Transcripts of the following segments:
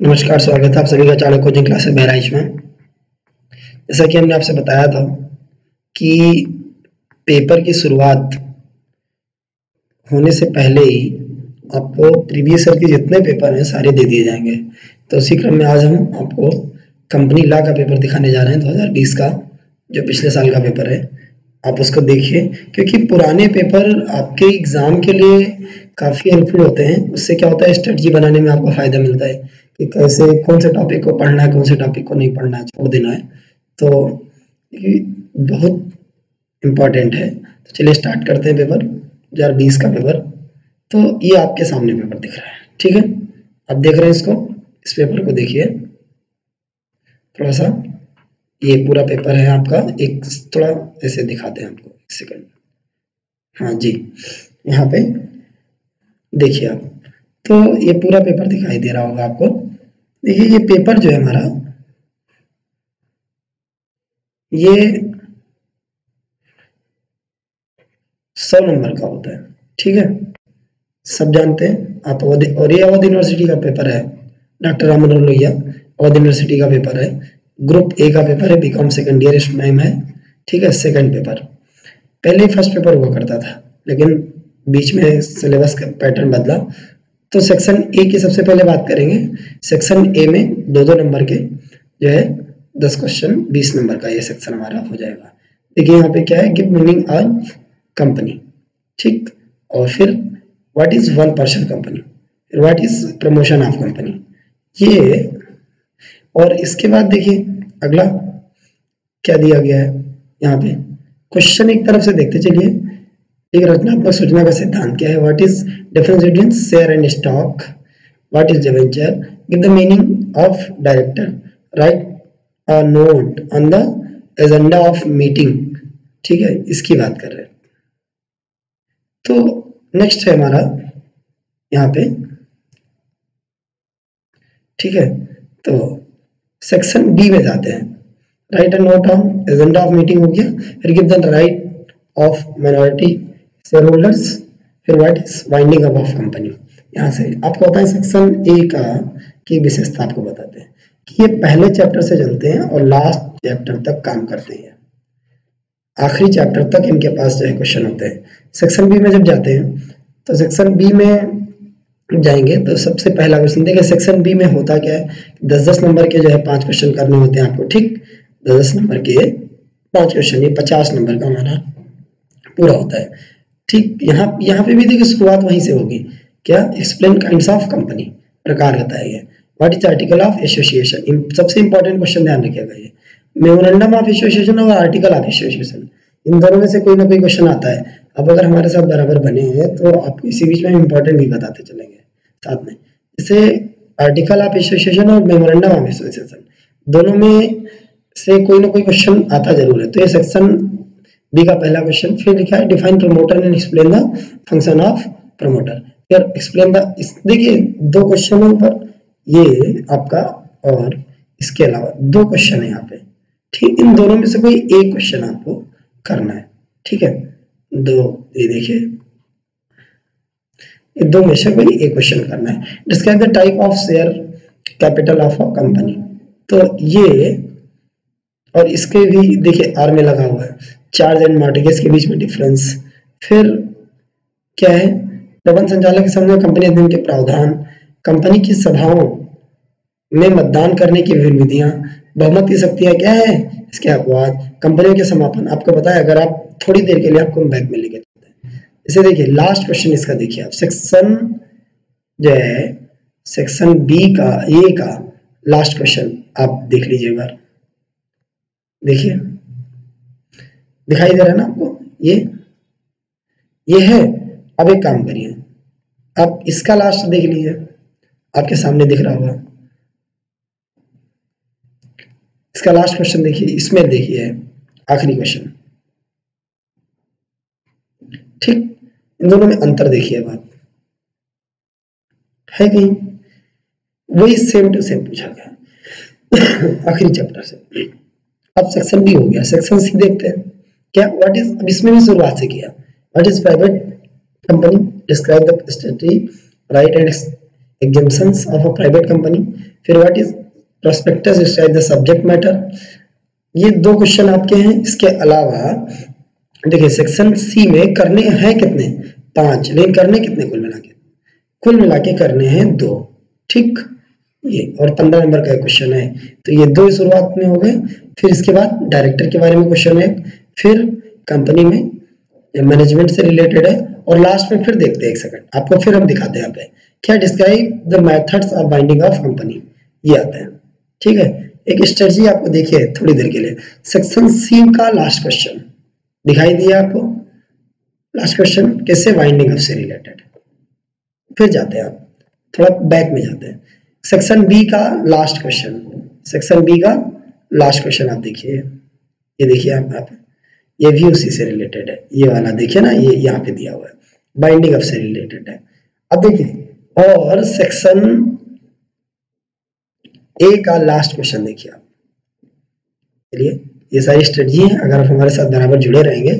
नमस्कार, स्वागत है आप सभी का चाणक्य कोचिंग क्लासेस बहराइच में। जैसा कि हमने आपसे बताया था कि पेपर की शुरुआत होने से पहले ही आपको प्रीवियस ईयर के जितने पेपर हैं सारे दे दिए जाएँगे। तो उसी क्रम में आज हम आपको कंपनी ला का पेपर दिखाने जा रहे हैं 2020 का, जो पिछले साल का पेपर है। आप उसको देखिए, क्योंकि पुराने पेपर आपके एग्ज़ाम के लिए काफ़ी हेल्पफुल होते हैं। उससे क्या होता है, स्ट्रेटजी बनाने में आपको फ़ायदा मिलता है। कि कैसे, कौन से टॉपिक को पढ़ना है, कौन से टॉपिक को नहीं पढ़ना है, छोड़ देना है। तो ये बहुत इंपॉर्टेंट है। तो चलिए स्टार्ट करते हैं पेपर हज़ार बीस का पेपर तो ये आपके सामने पेपर दिख रहा है, ठीक है? आप देख रहे हैं इसको, इस पेपर को देखिए। थोड़ा सा ये पूरा पेपर है आपका, एक थोड़ा ऐसे दिखाते हैं आपको, एक सेकंड हाँ जी, यहाँ पे देखिए आप। तो ये पूरा पेपर दिखाई दे रहा होगा आपको। देखिए ये पेपर जो है हमारा, ये सौ नंबर का होता है, ठीक है? सब जानते हैं, आप अवध, और ये अवध यूनिवर्सिटी का पेपर है, डॉक्टर राम मनोहर लोहिया, अवध यूनिवर्सिटी का पेपर है, ग्रुप ए का पेपर है बीकॉम सेकंड ईयर मैम है, ठीक है? सेकंड पेपर पहले फ़र्स्ट पेपर हुआ करता था, लेकिन बीच में सिलेबस का पैटर्न बदला तो सेक्शन ए की सबसे पहले बात करेंगे। सेक्शन ए में दो दो नंबर के जो है, दस क्वेश्चन बीस नंबर का ये सेक्शन हमारा हो जाएगा। देखिए यहाँ पे क्या है गिव मीनिंग ऑफ़ कंपनी ठीक? और फिर what is one person company फिर what is promotion of company ये और इसके बाद देखिए, अगला क्या दिया गया है यहाँ पे? क्वेश्चन एक तरफ़ से देखते चलिए। एक रचनात्मक सूचना का सिद्धांत क्या है? What is difference between share and stock what is debenture give the meaning of director write a note on the agenda of meeting ठीक है? इसकी बात कर रहे हैं। तो नेक्स्ट है हमारा यहाँ पे। ठीक है? तो सेक्शन बी में जाते हैं। Right a note on agenda of meeting हो गया। फिर give the right of minority share holders फिर what is winding up of company यहाँ से आपको होता है सेक्शन ए का की विशेषता आपको बताते हैं कि ये पहले चैप्टर से चलते हैं और लास्ट चैप्टर तक काम करते हैं। आखिरी चैप्टर तक इनके पास जो है क्वेश्चन होते हैं। सेक्शन बी में जब जाते हैं तो सेक्शन बी में जाएँगे तो सबसे पहला क्वेश्चन देखिए सेक्शन बी में होता क्या है? दस दस नंबर के जो है पाँच क्वेश्चन करने होते हैं आपको, ठीक? दस दस नंबर के पाँच क्वेश्चन ये पचास नंबर का हमारा पूरा होता है। ठीक, यहाँ यहाँ पे भी देखिए शुरुआत वहीं से होगी। क्या? एक्सप्लेन काइंड ऑफ़ कंपनी प्रकार बताया what is article of association सबसे इंपॉर्टेंट क्वेश्चन ध्यान रखिएगा ये। मेमोरेंडम ऑफ़ एसोसिएशन और आर्टिकल ऑफ़ एसोसिएशन इन दोनों में से कोई ना कोई क्वेश्चन आता है। अब अगर हमारे साथ बराबर बने हैं तो आप इसी बीच में इंपॉर्टेंट भी बताते चलेंगे साथ में। जैसे आर्टिकल ऑफ़ एसोसिएशन और मेमोरेंडम ऑफ़ एसोसिएशन दोनों में से कोई ना कोई क्वेश्चन आता ज़रूर है। तो ये सेक्शन बी का पहला क्वेश्चन फिर लिखा है define promoter and explain the function of promoter फिर एक्सप्लेन द देखिए, दो क्वेश्चनों पर, ये आपका और इसके अलावा दो क्वेश्चन है यहाँ पे। ठीक, इन दोनों में से कोई एक क्वेश्चन आपको करना है। ठीक है? दो, ये देखिए। दो में से कोई एक क्वेश्चन करना है। Describe the type of share capital of a company तो ये, और इसके भी, देखिए आर में लगा हुआ है। चार्ज एंड मॉर्टिगेज के बीच में डिफरेंस फिर क्या है? प्रबंध संचालक के सामने कंपनी अधिनियम के प्रावधान कंपनी की सभाओं में मतदान करने की विभिन्न विधियाँ, बहुमत की शक्तियाँ क्या है? इसके अपवाद कंपनियों के समापन। आपको बताया अगर आप थोड़ी देर के लिए आपको बैग में लेके चलते हैं। इसे देखिए लास्ट क्वेश्चन इसका देखिए आप। सेक्शन जो है सेक्शन बी का ए का लास्ट क्वेश्चन आप देख लीजिए एक बार। देखिए। दिखाई दे रहा है ना आपको? ये ये है, अब एक काम करिए। आप इसका लास्ट देख लीजिए। आपके सामने दिख रहा होगा। इसका लास्ट क्वेश्चन देखिए, इसमें देखिए, आखिरी क्वेश्चन ठीक, इन दोनों में अंतर देखिए बात। है कहीं वही सेम टू सेम पूछा गया। आखिरी चैप्टर से। अब सेक्शन बी हो गया। सेक्शन सी देखते हैं। क्या व्हाट इज़ इसमें भी शुरुआत से किया? What is private company describe the statutory right and examples of a private company फिर what is prospectus describe the subject matter ये दो क्वेश्चन आपके हैं। इसके अलावा, देखिए सेक्शन सी में करने हैं कितने? पाँच। लेकिन करने कितने? कुल मिला के। कुल मिला के करने हैं दो। ठीक? ये, और पंद्रह नंबर का क्वेश्चन है। तो ये दो शुरुआत में हो गए। फिर इसके बाद डायरेक्टर के बारे में क्वेश्चन है। फिर कंपनी में मैनेजमेंट से रिलेटेड है और लास्ट में फिर देखते हैं एक सेकंड आपको फिर हम दिखाते हैं यहाँ पे। क्या describe the methods of winding of company ये आता है। ठीक है? एक स्ट्रेटजी आपको देखिए थोड़ी देर के लिए। सेक्शन सी का लास्ट क्वेश्चन दिखाई दिया आपको? लास्ट क्वेश्चन कैसे वाइंडिंग अप से रिलेटेड फिर जाते हैं आप। थोड़ा बैक में जाते हैं। सेक्शन बी का लास्ट क्वेश्चन सेक्शन बी का लास्ट क्वेश्चन आप देखिए। ये देखिए आप, आप ये भी उसी से रिलेटेड है। ये वाला देखिए ना, ये यहाँ पे दिया हुआ है। बाइंडिंग अप से रिलेटेड है। अब देखिए, और सेक्शन ए का लास्ट क्वेश्चन देखिए आप। चलिए, ये सारी स्ट्रेटजी है। अगर आप हमारे साथ बराबर जुड़े रहेंगे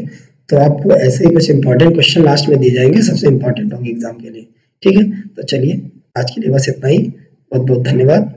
तो आपको ऐसे ही कुछ इंपॉर्टेंट क्वेश्चन लास्ट में दिए जाएँगे, सबसे इंपॉर्टेंट होंगे एग्ज़ाम के लिए। ठीक है? तो चलिए, आज के लिए बस इतना ही। बहुत बहुत धन्यवाद।